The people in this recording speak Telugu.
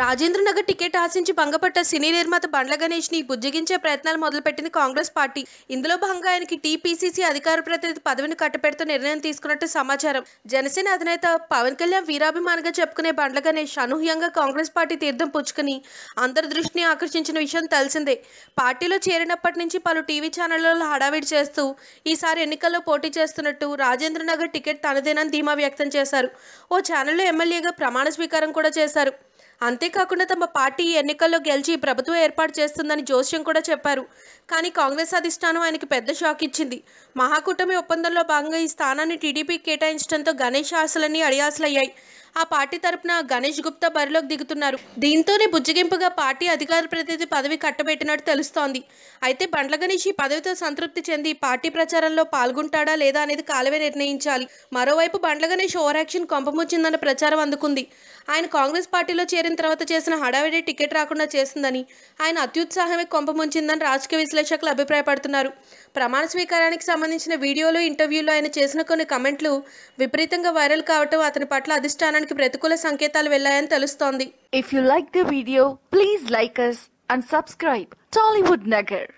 రాజేంద్రనగర్ టికెట్ ఆశించి భంగపట్ట సినీ నిర్మాత బండ్ల గణేష్ని బుజ్జగించే ప్రయత్నాలు మొదలుపెట్టింది కాంగ్రెస్ పార్టీ. ఇందులో భాగంగా ఆయనకి టీపీసీసీ అధికార ప్రతినిధి పదవిని కట్టపెడుతూ నిర్ణయం తీసుకున్నట్టు సమాచారం. జనసేన అధినేత పవన్ కళ్యాణ్ వీరాభిమానిగా చెప్పుకునే బండ్ల గణేష్ అనూహ్యంగా కాంగ్రెస్ పార్టీ తీర్థం పుచ్చుకుని అందరి దృష్టిని ఆకర్షించిన విషయం తెలిసిందే. పార్టీలో చేరినప్పటి నుంచి పలు టీవీ ఛానళ్ళలో హడావిడి చేస్తూ ఈసారి ఎన్నికల్లో పోటీ చేస్తున్నట్టు రాజేంద్రనగర్ టికెట్ తనదేనని ధీమా వ్యక్తం చేశారు. ఓ ఛానల్లో ఎమ్మెల్యేగా ప్రమాణ స్వీకారం కూడా చేశారు. అంతేకాకుండా తమ పార్టీ ఎన్నికల్లో గెలిచి ప్రభుత్వం ఏర్పాటు చేస్తుందని జోస్యం కూడా చెప్పారు. కానీ కాంగ్రెస్ అధిష్టానం ఆయనకి పెద్ద షాక్ ఇచ్చింది. మహాకూటమి ఒప్పందంలో భాగంగా ఈ స్థానాన్ని టీడీపీ కేటాయించడంతో గణేష్ ఆశలన్నీ అడియాసలయ్యాయి. ఆ పార్టీ తరపున గణేష్ గుప్తా బరిలోకి దిగుతున్నారు. దీంతోనే బుజ్జగింపుగా పార్టీ అధికార ప్రతినిధి పదవి కట్టబెట్టినట్టు తెలుస్తోంది. అయితే బండ్ల గణేష్ ఈ పదవితో సంతృప్తి చెంది పార్టీ ప్రచారంలో పాల్గొంటాడా లేదా అనేది కాలవే నిర్ణయించాలి. మరోవైపు బండ్ల గణేష్ ఓవర్ యాక్షన్ కొంపముచ్చిందన్న ప్రచారం అందుకుంది. ఆయన కాంగ్రెస్ పార్టీలో చేరిన తర్వాత చేసిన హడావిడి టికెట్ రాకుండా చేసిందని ఆయన అత్యుత్సాహమే కొంపముంచిందని రాజకీయ విశ్లేషకులు అభిప్రాయపడుతున్నారు. ప్రమాణ స్వీకారానికి సంబంధించిన వీడియోలు ఇంటర్వ్యూలో ఆయన చేసిన కొన్ని కమెంట్లు విపరీతంగా వైరల్ కావటం అతని పట్ల అధిష్టానం వాతావరణానికి ప్రతికూల సంకేతాలు వెళ్ళాయని తెలుస్తోంది. If you like the video please like us and subscribe Tollywood Nagar